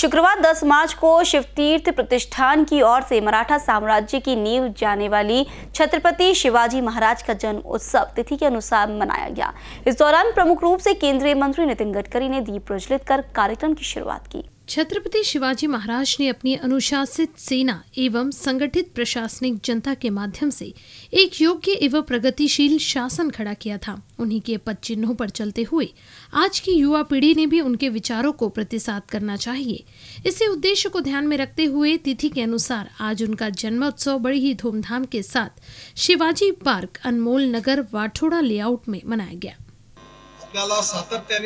शुक्रवार 10 मार्च को शिवतीर्थ प्रतिष्ठान की ओर से मराठा साम्राज्य की नींव जाने वाली छत्रपति शिवाजी महाराज का जन्म उत्सव तिथि के अनुसार मनाया गया। इस दौरान प्रमुख रूप से केंद्रीय मंत्री नितिन गडकरी ने दीप प्रज्वलित कर कार्यक्रम की शुरुआत की। छत्रपति शिवाजी महाराज ने अपनी अनुशासित सेना एवं संगठित प्रशासनिक जनता के माध्यम से एक योग्य एवं प्रगतिशील शासन खड़ा किया था। उन्हीं के पद चिन्हों पर चलते हुए आज की युवा पीढ़ी ने भी उनके विचारों को प्रतिसाद करना चाहिए। इसी उद्देश्य को ध्यान में रखते हुए तिथि के अनुसार आज उनका जन्मोत्सव बड़ी ही धूमधाम के साथ शिवाजी पार्क, अनमोल नगर, वाठोड़ा लेआउट में मनाया गया।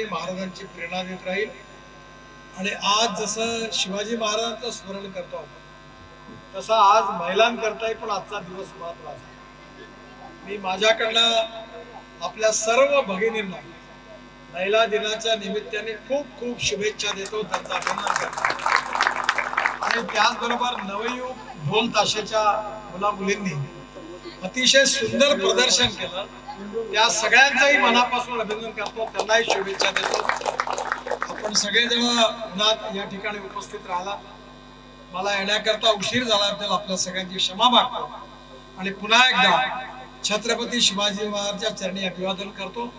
महाराजांची प्रेरणा देत राहील. आणि आज जसं शिवाजी महाराजांचं स्मरण करतो आपण तसा आज महिलांकरताही पण आजचा दिवस महत्त्वाचा मी माझ्याकडनं आपल्या सर्व भगिनींना महिला दिनाच्या निमित्ताने खूप खूप शुभेच्छा देतो त्यांचा अभिनंदन करतो. आणि त्याचबरोबर नवयुग ढोल ताशाच्या मुला मुलींनी अतिशय सुंदर प्रदर्शन केलं. त्या सगळ्यांचंही मनापासून अभिनंदन करतो त्यांनाही शुभेच्छा देतो. आपण सगळेजण उन्हात या ठिकाणी उपस्थित राहिला. मला येण्याकरता उशीर झाल्याबद्दल आपल्या सगळ्यांची क्षमा मागतो. आणि पुन्हा एकदा छत्रपती शिवाजी महाराजच्या चरणी अभिवादन करतो.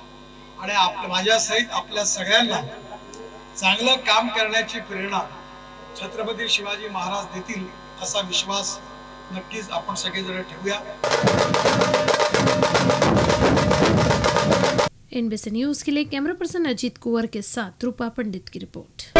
आणि आप माझ्या सहित आपल्या सगळ्यांना चांगलं काम करण्याची प्रेरणा छत्रपती शिवाजी महाराज देतील असा विश्वास नक्कीच आपण सगळेजण ठेवूया. एनबीसी न्यूज के लिए कैमरा पर्सन अजीत कुंवर के साथ रूपा पंडित की रिपोर्ट।